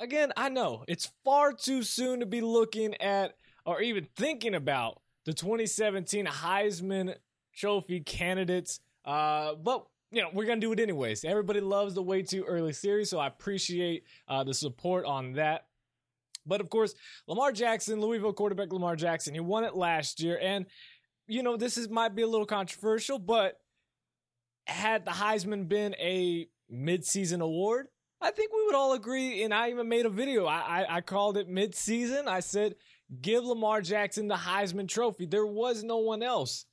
again, I know it's far too soon to be looking at or even thinking about the 2017 Heisman Trophy candidates. Uh, but you know, we're gonna do it anyways. Everybody loves the way too early series, so I appreciate uh, the support on that. But of course, Lamar Jackson, Louisville quarterback Lamar Jackson, he won it last year, and you know this is might be a little controversial, but had the Heisman been a midseason award, I think we would all agree. And I even made a video. I I, I called it midseason. I said give Lamar Jackson the Heisman Trophy. There was no one else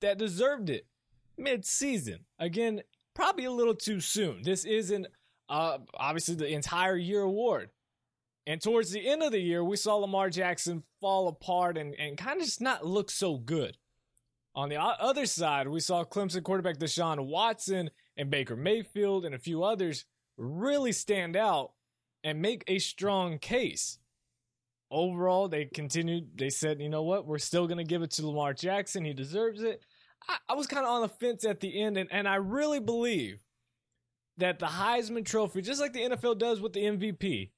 that deserved it mid-season. Again, probably a little too soon. This isn't uh, obviously the entire year award. And towards the end of the year, we saw Lamar Jackson fall apart and, and kind of just not look so good. On the other side, we saw Clemson quarterback Deshaun Watson and Baker Mayfield and a few others really stand out and make a strong case. Overall, they continued, they said, you know what, we're still going to give it to Lamar Jackson. He deserves it. I, I was kind of on the fence at the end, and, and I really believe that the Heisman Trophy, just like the NFL does with the MVP,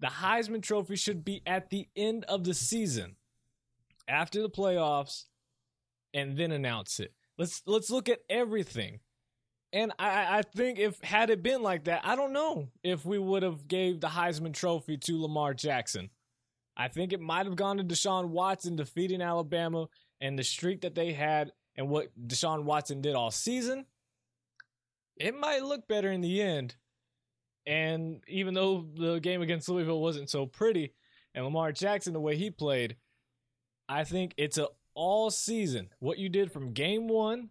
the Heisman Trophy should be at the end of the season, after the playoffs, and then announce it. Let's let's look at everything. And I, I think if had it been like that, I don't know if we would have gave the Heisman Trophy to Lamar Jackson. I think it might have gone to Deshaun Watson defeating Alabama and the streak that they had and what Deshaun Watson did all season, it might look better in the end. And even though the game against Louisville wasn't so pretty, and Lamar Jackson, the way he played, I think it's a all season. What you did from game one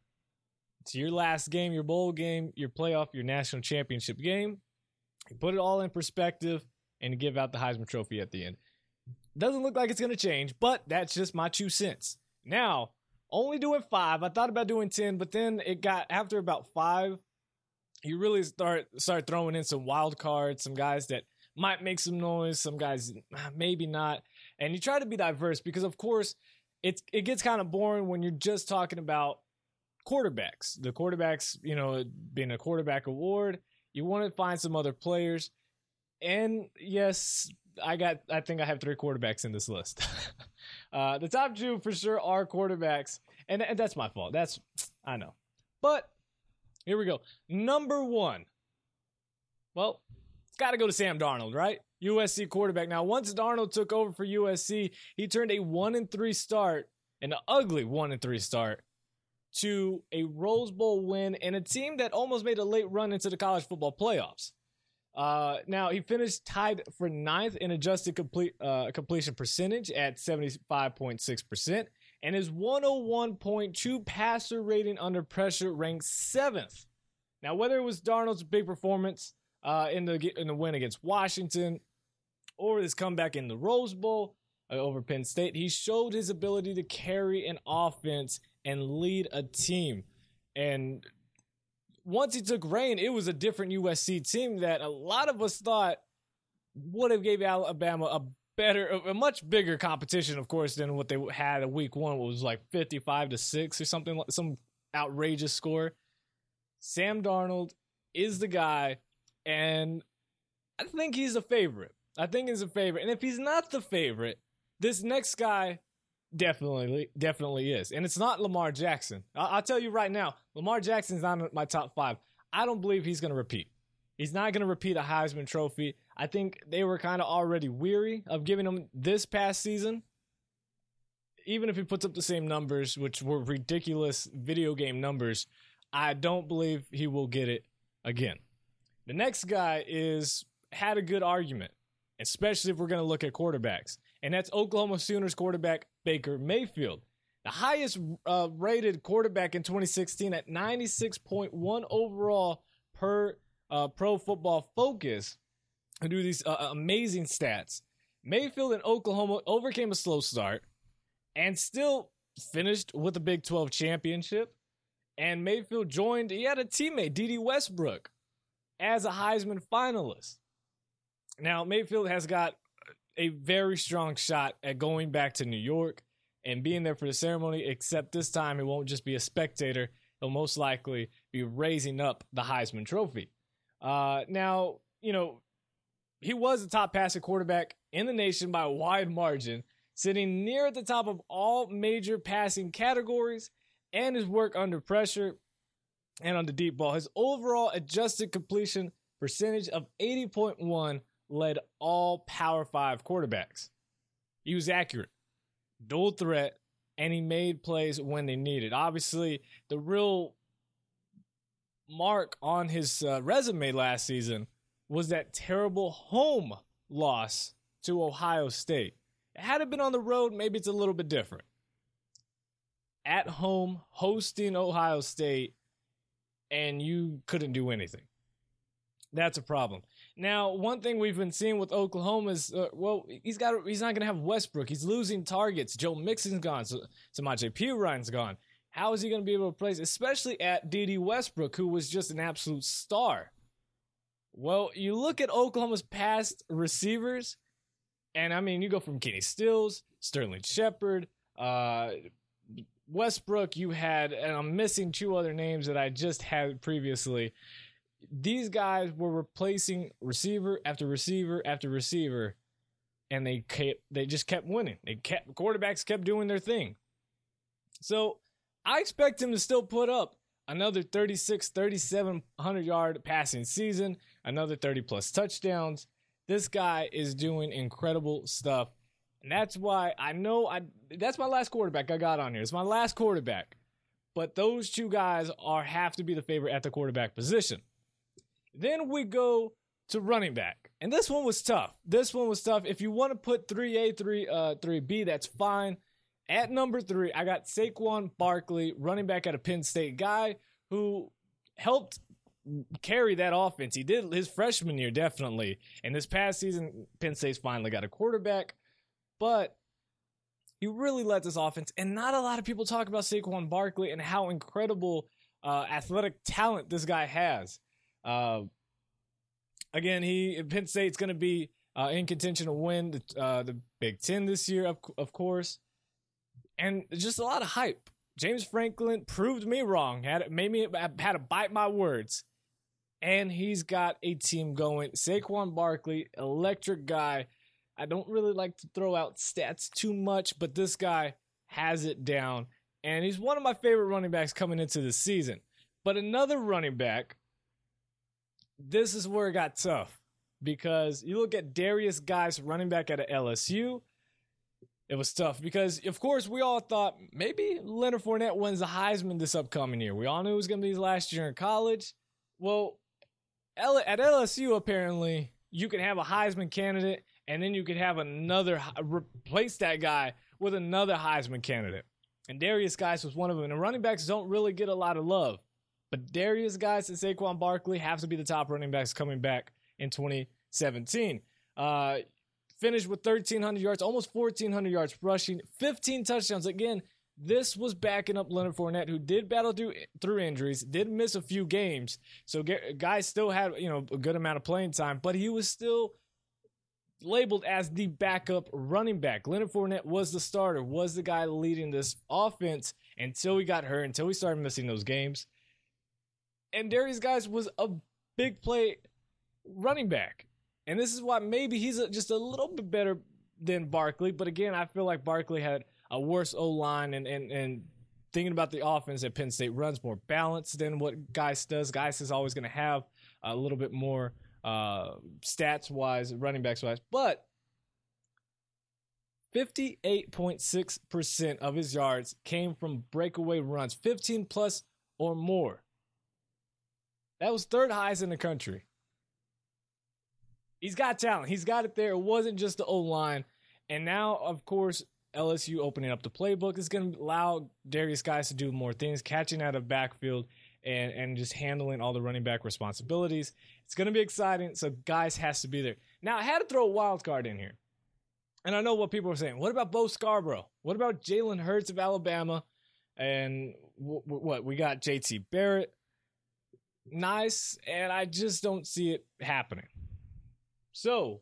to your last game, your bowl game, your playoff, your national championship game, you put it all in perspective and give out the Heisman Trophy at the end. Doesn't look like it's going to change, but that's just my two cents. Now, only doing five. I thought about doing 10, but then it got after about five, you really start start throwing in some wild cards, some guys that might make some noise, some guys uh, maybe not. And you try to be diverse because of course it's it gets kind of boring when you're just talking about quarterbacks. The quarterbacks, you know, being a quarterback award, you want to find some other players. And yes, I got I think I have three quarterbacks in this list. uh, the top two for sure are quarterbacks, and, and that's my fault. That's I know, but here we go. Number one. Well, it's got to go to Sam Darnold, right? USC quarterback. Now, once Darnold took over for USC, he turned a one and three start, an ugly one and three start, to a Rose Bowl win and a team that almost made a late run into the college football playoffs. Uh, now he finished tied for ninth in adjusted complete uh, completion percentage at 75.6%, and his 101.2 passer rating under pressure ranked seventh. Now, whether it was Darnold's big performance uh, in the in the win against Washington or his comeback in the Rose Bowl over Penn State, he showed his ability to carry an offense and lead a team. And once he took reign, it was a different USC team that a lot of us thought would have gave Alabama a better, a much bigger competition, of course, than what they had a week one. was like fifty-five to six or something, like some outrageous score. Sam Darnold is the guy, and I think he's a favorite. I think he's a favorite, and if he's not the favorite, this next guy Definitely, definitely is. And it's not Lamar Jackson. I- will tell you right now, Lamar Jackson's not in my top five. I don't believe he's going to repeat. He's not going to repeat a Heisman Trophy. I think they were kind of already weary of giving him this past season. Even if he puts up the same numbers, which were ridiculous video game numbers, I don't believe he will get it again. The next guy is had a good argument, especially if we're going to look at quarterbacks and that's Oklahoma Sooners quarterback Baker Mayfield. The highest uh, rated quarterback in 2016 at 96.1 overall per uh, Pro Football Focus, who do these uh, amazing stats. Mayfield in Oklahoma overcame a slow start and still finished with a Big 12 championship. And Mayfield joined, he had a teammate, Dede Westbrook, as a Heisman finalist. Now, Mayfield has got a very strong shot at going back to New York and being there for the ceremony, except this time he won't just be a spectator. He'll most likely be raising up the Heisman Trophy. Uh, now, you know, he was the top passing quarterback in the nation by a wide margin, sitting near at the top of all major passing categories, and his work under pressure and on the deep ball. His overall adjusted completion percentage of 80.1 led all Power 5 quarterbacks. He was accurate, dual threat, and he made plays when they needed. Obviously, the real mark on his uh, resume last season was that terrible home loss to Ohio State. Had it been on the road, maybe it's a little bit different. At home, hosting Ohio State, and you couldn't do anything. That's a problem. Now, one thing we've been seeing with Oklahoma is, uh, well, he's got he's not going to have Westbrook. He's losing targets. Joe Mixon's gone. So Samaje Perine's gone. How is he going to be able to play, especially at Dede Westbrook, who was just an absolute star? Well, you look at Oklahoma's past receivers, and I mean, you go from Kenny Stills, Sterling Shepard, uh, Westbrook. You had, and I'm missing two other names that I just had previously. These guys were replacing receiver after receiver after receiver, and they kept, they just kept winning. They kept quarterbacks kept doing their thing. So I expect him to still put up another 36, 3700 yard passing season, another 30 plus touchdowns. This guy is doing incredible stuff. And that's why I know I that's my last quarterback I got on here. It's my last quarterback. But those two guys are have to be the favorite at the quarterback position. Then we go to running back. And this one was tough. This one was tough. If you want to put 3A, 3 uh 3B, that's fine. At number three, I got Saquon Barkley, running back at a Penn State guy who helped carry that offense. He did his freshman year, definitely. And this past season, Penn State's finally got a quarterback, but he really led this offense. And not a lot of people talk about Saquon Barkley and how incredible uh, athletic talent this guy has. Uh, again, he Penn State's going to be uh, in contention to win the, uh, the Big Ten this year, of, of course and just a lot of hype. James Franklin proved me wrong. Had made me had to bite my words, and he's got a team going. Saquon Barkley, electric guy. I don't really like to throw out stats too much, but this guy has it down, and he's one of my favorite running backs coming into the season. But another running back, this is where it got tough because you look at Derrius Guice, running back at LSU it was tough because, of course, we all thought maybe Leonard Fournette wins the Heisman this upcoming year. We all knew it was going to be his last year in college. Well, at LSU, apparently, you can have a Heisman candidate and then you can have another, replace that guy with another Heisman candidate. And Derrius Guice was one of them. And running backs don't really get a lot of love. But Derrius Guice and Saquon Barkley have to be the top running backs coming back in 2017. Uh, finished with 1,300 yards, almost 1,400 yards rushing, 15 touchdowns. Again, this was backing up Leonard Fournette, who did battle through through injuries, did miss a few games. So Guice still had you know a good amount of playing time, but he was still labeled as the backup running back. Leonard Fournette was the starter, was the guy leading this offense until he got hurt, until he started missing those games. And Derrius Guice was a big play running back. And this is why maybe he's a, just a little bit better than Barkley. But again, I feel like Barkley had a worse O line and, and, and thinking about the offense at Penn State runs more balanced than what Guice does. Guice is always going to have a little bit more uh, stats wise, running backs wise. But 58.6% of his yards came from breakaway runs, 15 plus or more. That was third highest in the country he's got talent. He's got it there. It wasn't just the O line. And now, of course, LSU opening up the playbook is going to allow Derrius Guice to do more things, catching out of backfield and, and just handling all the running back responsibilities. It's going to be exciting. So, Guice has to be there. Now, I had to throw a wild card in here. And I know what people are saying. What about Bo Scarborough? What about Jalen Hurts of Alabama? And w- w- what? We got JT Barrett. Nice. And I just don't see it happening. So,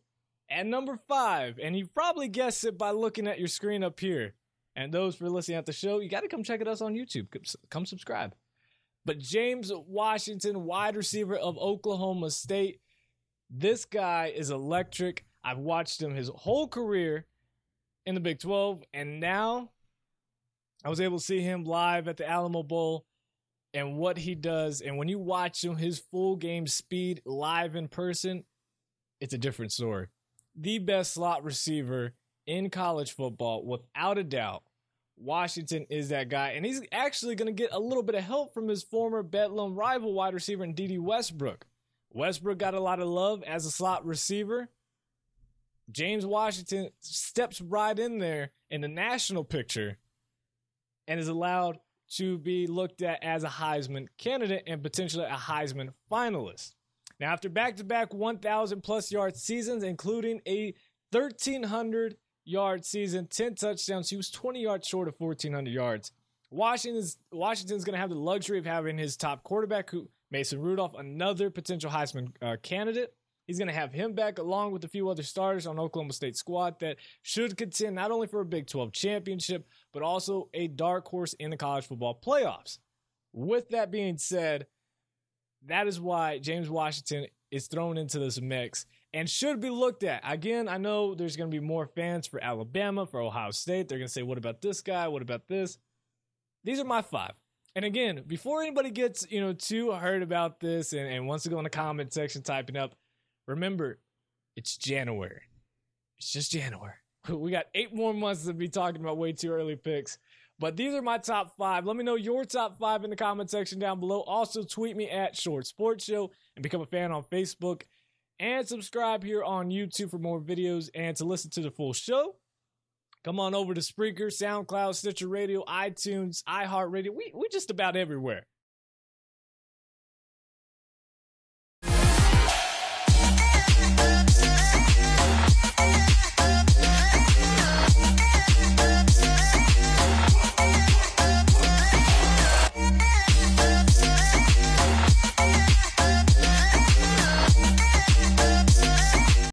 at number five, and you probably guessed it by looking at your screen up here. And those for listening at the show, you got to come check it out on YouTube. Come subscribe. But James Washington, wide receiver of Oklahoma State, This guy is electric. I've watched him his whole career in the Big 12, and now I was able to see him live at the Alamo Bowl and what he does. And when you watch him, his full game speed live in person, it's a different story. The best slot receiver in college football, without a doubt. Washington is that guy, and he's actually going to get a little bit of help from his former Bedlam rival wide receiver in Dede Westbrook. Westbrook got a lot of love as a slot receiver. James Washington steps right in there in the national picture and is allowed to be looked at as a Heisman candidate and potentially a Heisman finalist. Now, after back to back 1,000 plus yard seasons, including a 1,300 yard season, 10 touchdowns, he was 20 yards short of 1,400 yards. Washington's Washington's going to have the luxury of having his top quarterback, who Mason Rudolph, another potential Heisman uh, candidate. He's going to have him back along with a few other starters on Oklahoma State squad that should contend not only for a Big 12 championship, but also a dark horse in the college football playoffs. With that being said, that is why James Washington is thrown into this mix and should be looked at. Again, I know there's going to be more fans for Alabama, for Ohio State. They're going to say, what about this guy? What about this? These are my five. And again, before anybody gets, you know, too hurt about this and, and wants to go in the comment section typing up, remember, it's January. It's just January. We got eight more months to be talking about way too early picks. But these are my top five. Let me know your top five in the comment section down below. Also, tweet me at Short Sports Show and become a fan on Facebook. And subscribe here on YouTube for more videos and to listen to the full show. Come on over to Spreaker, SoundCloud, Stitcher Radio, iTunes, iHeartRadio. We we just about everywhere.